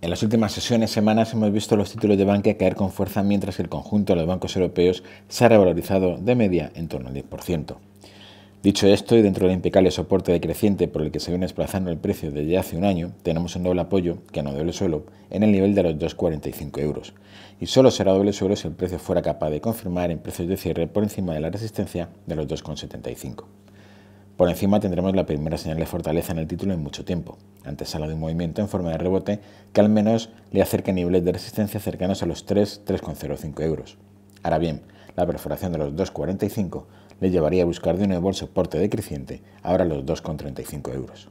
En las últimas sesiones, semanas, hemos visto los títulos de banca caer con fuerza mientras que el conjunto de los bancos europeos se ha revalorizado de media en torno al 10%. Dicho esto, y dentro del impecable soporte decreciente por el que se viene desplazando el precio desde hace un año, tenemos un doble apoyo, que no doble suelo, en el nivel de los 2,45 euros. Y solo será doble suelo si el precio fuera capaz de confirmar en precios de cierre por encima de la resistencia de los 2,75. Por encima tendremos la primera señal de fortaleza en el título en mucho tiempo, antesala de un movimiento en forma de rebote que al menos le acerque niveles de resistencia cercanos a los 3,3,05 euros. Ahora bien, la perforación de los 2,45 le llevaría a buscar de nuevo el soporte decreciente, ahora los 2,35 euros.